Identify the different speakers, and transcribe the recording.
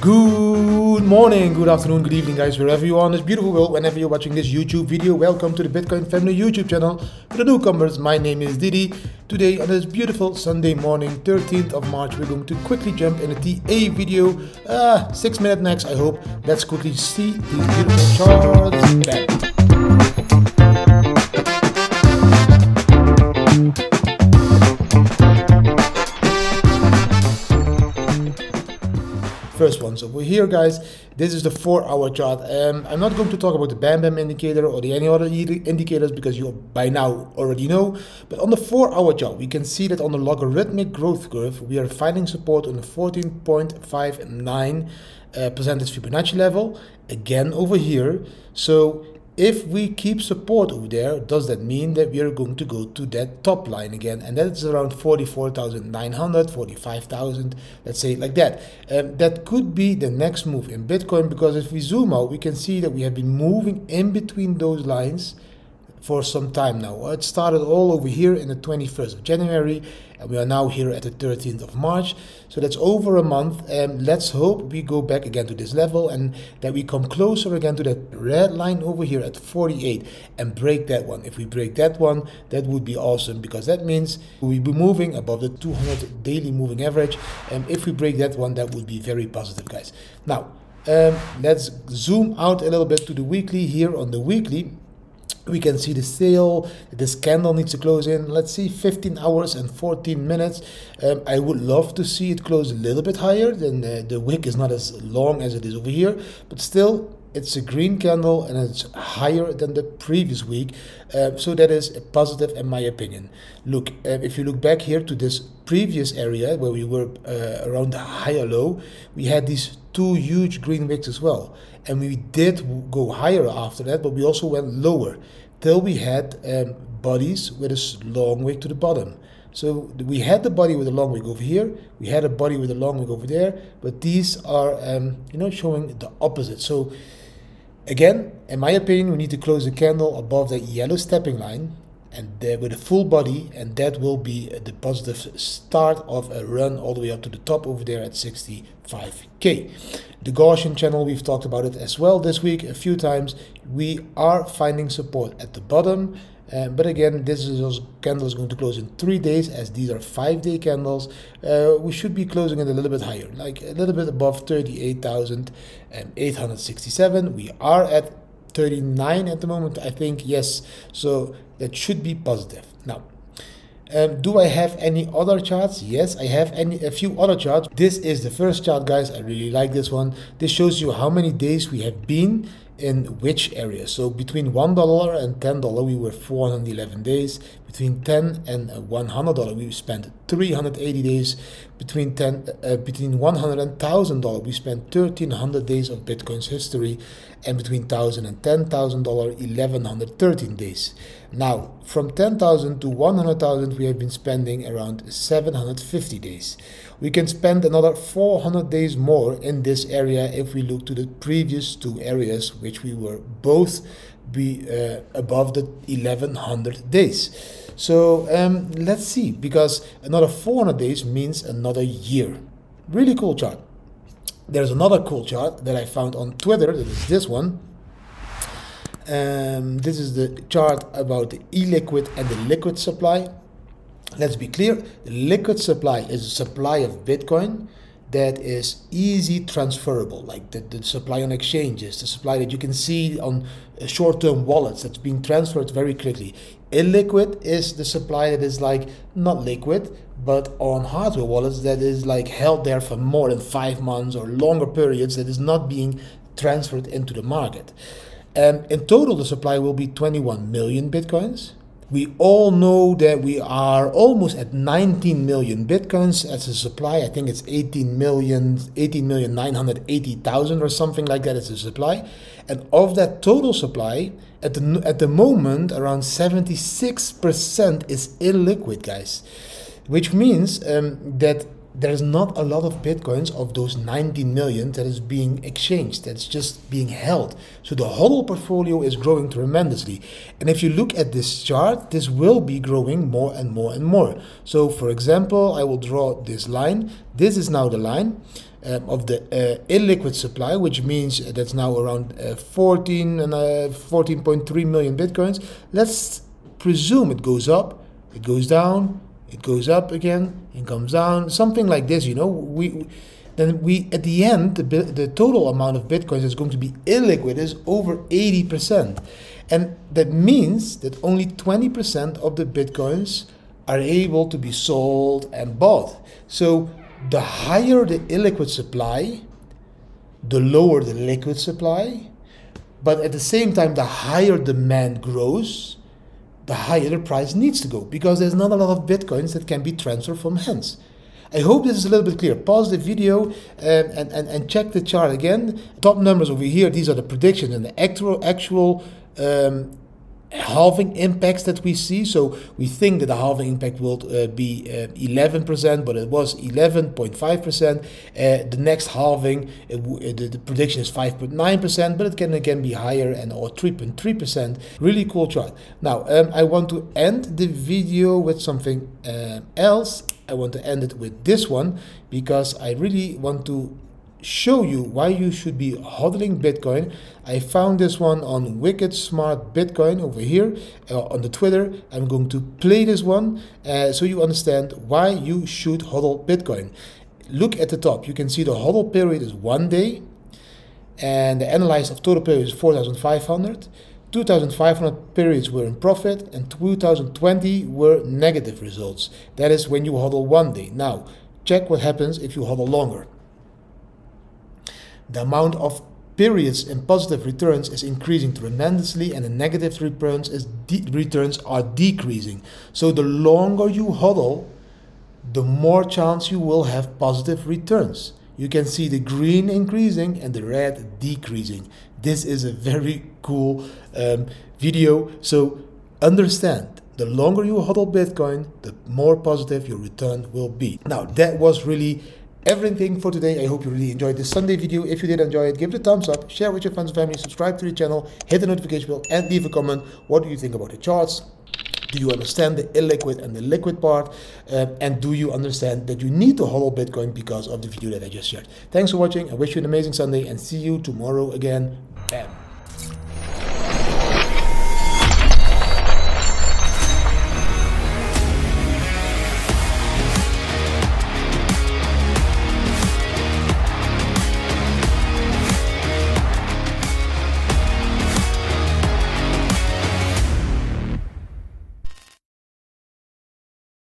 Speaker 1: Good morning, good afternoon, good evening, guys, wherever you are in this beautiful world, whenever you're watching this YouTube video. Welcome to the Bitcoin Family YouTube channel. For the newcomers, my name is Didi. Today, on this beautiful Sunday morning, 13th of March, we're going to quickly jump in a TA video. Uh, six minute max, I hope. Let's quickly see these beautiful charts. Back. First one. So we're here, guys. This is the four-hour chart. Um, I'm not going to talk about the Bam Bam indicator or the any other indicators because you by now already know. But on the four-hour chart, we can see that on the logarithmic growth curve, we are finding support on the 14.59 uh, percentage Fibonacci level. Again over here. So if we keep support over there, does that mean that we are going to go to that top line again? And that's around 44,900, 45,000, let's say like that. Um, that could be the next move in Bitcoin because if we zoom out, we can see that we have been moving in between those lines for some time now. It started all over here in the 21st of January and we are now here at the 13th of March. So that's over a month. And let's hope we go back again to this level and that we come closer again to that red line over here at 48 and break that one. If we break that one, that would be awesome because that means we'll be moving above the 200 daily moving average. And if we break that one, that would be very positive, guys. Now, um, let's zoom out a little bit to the weekly here on the weekly we can see the sale this candle needs to close in. Let's see 15 hours and 14 minutes. Um, i would love to see it close a little bit higher than uh, the wick is not as long as it is over here but still it's a green candle and it's higher than the previous week. Uh, so that is a positive in my opinion. Look uh, if you look back here to this previous area where we were uh, around the higher low we had these two huge green wicks as well. And we did go higher after that but we also went lower. Till we had um, bodies with a long wick to the bottom. So we had the body with a long wick over here, we had a body with a long wick over there, but these are, um, you know, showing the opposite. So Again, in my opinion, we need to close the candle above the yellow stepping line and there with a full body and that will be the positive start of a run all the way up to the top over there at 65k the Gaussian channel we've talked about it as well this week a few times we are finding support at the bottom uh, but again, this is also candle is going to close in three days as these are five day candles. Uh, we should be closing it a little bit higher, like a little bit above 38,867. We are at 39 at the moment, I think. Yes, so that should be positive. Now, um, do I have any other charts? Yes, I have any a few other charts. This is the first chart, guys. I really like this one. This shows you how many days we have been in which area. So between $1 and $10 we were 411 days. Between 10 and $100 we spent 380 days. Between 10 uh, between 100 and $1000 we spent 1300 days of Bitcoin's history and between 1000 and $10,000 1113 days. Now, from 10,000 to 100,000 we have been spending around 750 days. We can spend another 400 days more in this area if we look to the previous two areas which we were both be uh, above the 1100 days. So um, let's see because another 400 days means another year. Really cool chart. There's another cool chart that I found on Twitter. That is this one. Um, this is the chart about the illiquid and the liquid supply. Let's be clear, the liquid supply is a supply of Bitcoin that is easy transferable, like the, the supply on exchanges, the supply that you can see on uh, short-term wallets that's being transferred very quickly. Illiquid is the supply that is like not liquid, but on hardware wallets that is like held there for more than five months or longer periods that is not being transferred into the market. And in total, the supply will be 21 million bitcoins. We all know that we are almost at 19 million bitcoins as a supply. I think it's 18 million, 18 million 980,000 or something like that as a supply. And of that total supply, at the, at the moment, around 76% is illiquid, guys. Which means um, that there's not a lot of bitcoins of those 19 million that is being exchanged that's just being held. So the whole portfolio is growing tremendously. And if you look at this chart this will be growing more and more and more. So for example i will draw this line. This is now the line um, of the uh, illiquid supply, which means that's now around uh, 14 and 14.3 million bitcoins. Let's presume it goes up, it goes down, it goes up again, and comes down, something like this. You know, we then we at the end the, the total amount of bitcoins that's going to be illiquid is over 80%. And that means that only 20% of the bitcoins are able to be sold and bought. So the higher the illiquid supply, the lower the liquid supply. But at the same time, the higher demand grows, the higher the price needs to go because there's not a lot of bitcoins that can be transferred from hands. I hope this is a little bit clear. Pause the video um, and, and, and check the chart again. Top numbers over here, these are the predictions and the actual, actual um, halving impacts that we see. So we think that the halving impact will uh, be uh, 11%, but it was 11.5%. Uh, the next halving, the, the, prediction is 5.9%, but it can again be higher and or 3.3%. Really cool chart. Now, um, I want to end the video with something uh, else. I want to end it with this one because I really want to show you why you should be hodling Bitcoin. I found this one on Wicked Smart Bitcoin over here uh, on the Twitter. I'm going to play this one uh, so you understand why you should hodl Bitcoin. Look at the top. You can see the hodl period is one day and the analyze of total period is 4,500. 2,500 periods were in profit and 2020 were negative results. That is when you hodl one day. Now, check what happens if you hodl longer the amount of periods in positive returns is increasing tremendously and the negative returns is returns are decreasing. So the longer you hodl, the more chance you will have positive returns. You can see the green increasing and the red decreasing. This is a very cool um, video. So understand the longer you hodl Bitcoin, the more positive your return will be. Now that was really everything for today. I hope you really enjoyed this Sunday video. If you did enjoy it, give it a thumbs up, share with your friends and family, subscribe to the channel, hit the notification bell, and leave a comment. What do you think about the charts? Do you understand the illiquid and the liquid part? Uh, and do you understand that you need to hodl Bitcoin because of the video that I just shared? Thanks for watching. I wish you an amazing Sunday and see you tomorrow again. Bam.